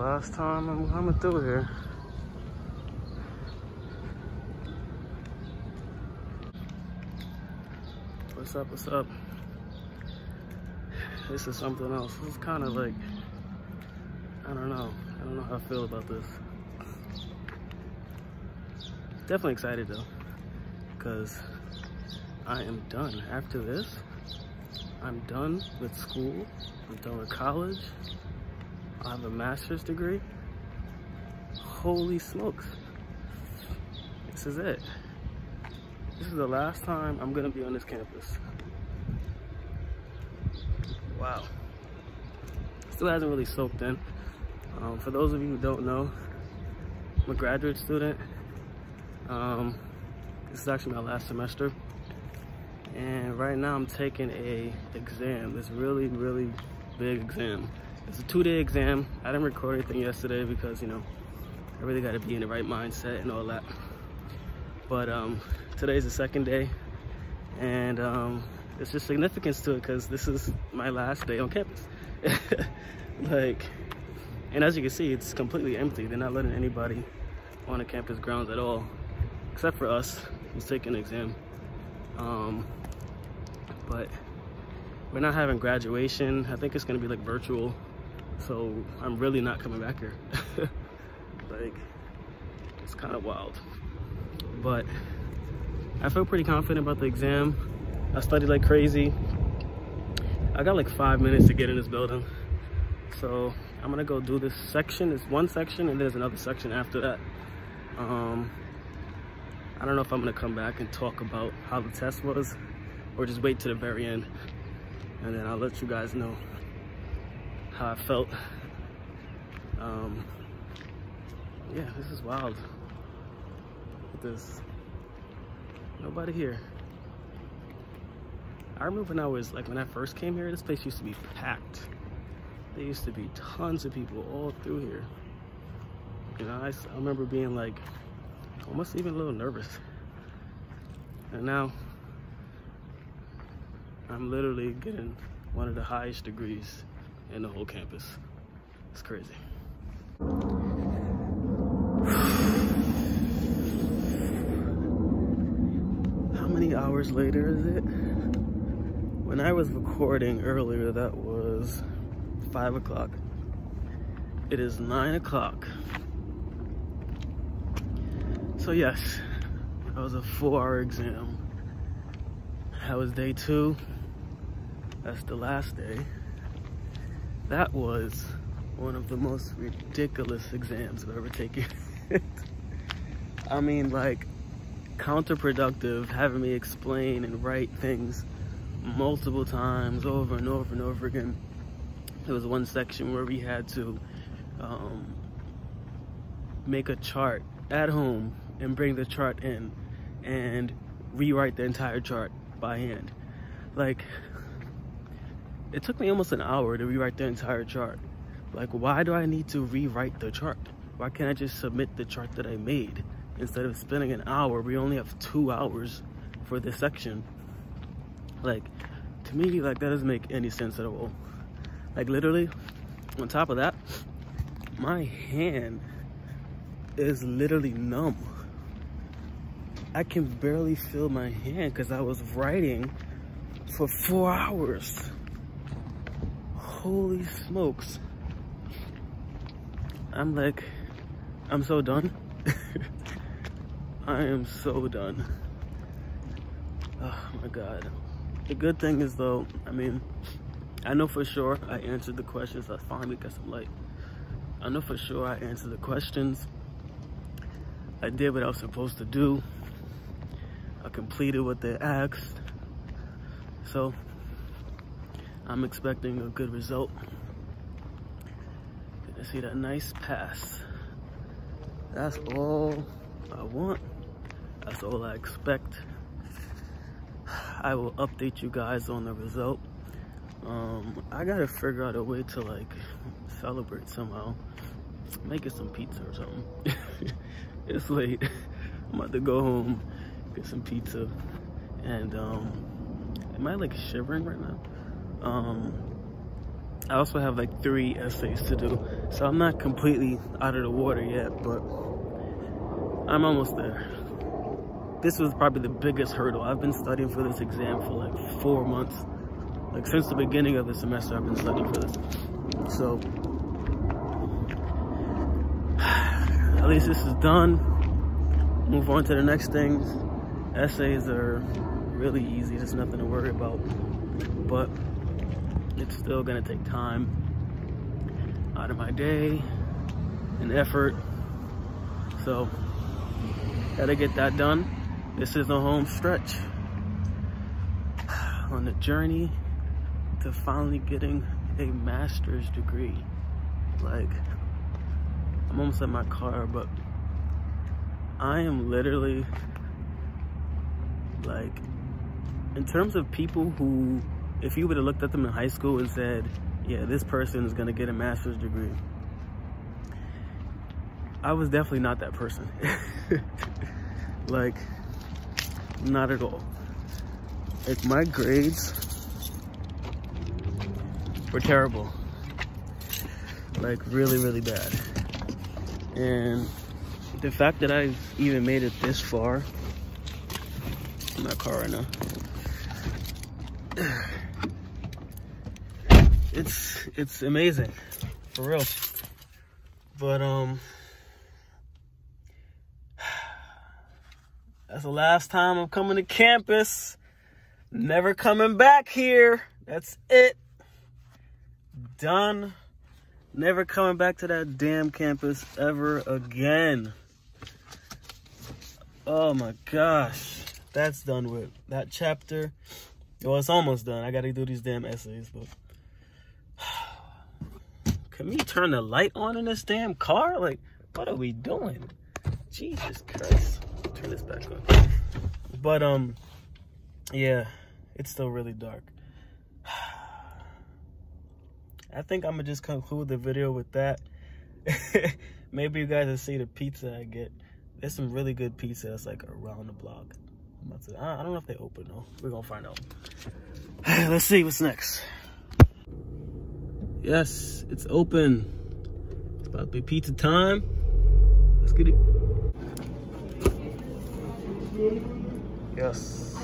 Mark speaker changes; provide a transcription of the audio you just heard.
Speaker 1: last time I'm coming through here. What's up, what's up? This is something else. This is kind of like, I don't know. I don't know how I feel about this. Definitely excited though, because I am done. After this, I'm done with school. I'm done with college. I have a master's degree. Holy smokes. This is it. This is the last time I'm gonna be on this campus. Wow. Still hasn't really soaked in. Um, for those of you who don't know, I'm a graduate student. Um, this is actually my last semester. And right now I'm taking a exam, this really, really big exam. It's a two day exam. I didn't record anything yesterday because, you know, I really got to be in the right mindset and all that. But um, today's the second day and um, it's just significance to it because this is my last day on campus. like, and as you can see, it's completely empty. They're not letting anybody on the campus grounds at all, except for us who's taking an exam. Um, but we're not having graduation. I think it's gonna be like virtual so I'm really not coming back here. like, it's kind of wild. But I feel pretty confident about the exam. I studied like crazy. I got like five minutes to get in this building. So I'm gonna go do this section. It's one section and there's another section after that. Um, I don't know if I'm gonna come back and talk about how the test was or just wait to the very end. And then I'll let you guys know how I felt. Um, yeah, this is wild. This nobody here. I remember when I was like when I first came here, this place used to be packed. There used to be tons of people all through here. You know, I, I remember being like almost even a little nervous. And now I'm literally getting one of the highest degrees in the whole campus. It's crazy. How many hours later is it? When I was recording earlier, that was five o'clock. It is nine o'clock. So yes, that was a four hour exam. That was day two. That's the last day. That was one of the most ridiculous exams I've ever taken. I mean, like, counterproductive, having me explain and write things multiple times over and over and over again. There was one section where we had to um, make a chart at home and bring the chart in and rewrite the entire chart by hand. Like, it took me almost an hour to rewrite the entire chart. Like, why do I need to rewrite the chart? Why can't I just submit the chart that I made instead of spending an hour? We only have two hours for this section. Like, to me, like, that doesn't make any sense at all. Like, literally, on top of that, my hand is literally numb. I can barely feel my hand because I was writing for four hours. Holy smokes. I'm like, I'm so done. I am so done. Oh my God. The good thing is though, I mean, I know for sure I answered the questions. I finally got some light. I know for sure I answered the questions. I did what I was supposed to do. I completed what they asked. So I'm expecting a good result. Gonna see that nice pass. That's all I want. That's all I expect. I will update you guys on the result. Um, I gotta figure out a way to like celebrate somehow. Make it some pizza or something. it's late. I'm about to go home, get some pizza, and um, am I like shivering right now? Um, I also have like three essays to do. So I'm not completely out of the water yet, but I'm almost there. This was probably the biggest hurdle. I've been studying for this exam for like four months. Like since the beginning of the semester, I've been studying for this. So at least this is done. Move on to the next things. Essays are really easy. There's nothing to worry about. But it's still gonna take time out of my day and effort. So, gotta get that done. This is the home stretch on the journey to finally getting a master's degree. Like, I'm almost at my car, but I am literally like, in terms of people who, if you would have looked at them in high school and said, yeah, this person is gonna get a master's degree, I was definitely not that person. like, not at all. Like, my grades were terrible. Like, really, really bad. And the fact that I've even made it this far in my car right now. It's it's amazing. For real. But um that's the last time I'm coming to campus. Never coming back here. That's it. Done. Never coming back to that damn campus ever again. Oh my gosh. That's done with. That chapter. Well, it's almost done. I gotta do these damn essays, but. Can we turn the light on in this damn car? Like, what are we doing? Jesus Christ. Turn this back on. But, um, yeah, it's still really dark. I think I'm gonna just conclude the video with that. Maybe you guys will see the pizza I get. There's some really good pizza that's like around the block. To, I don't know if they open though. We're gonna find out. Let's see what's next. Yes, it's open. It's about to be pizza time. Let's get it. Yes.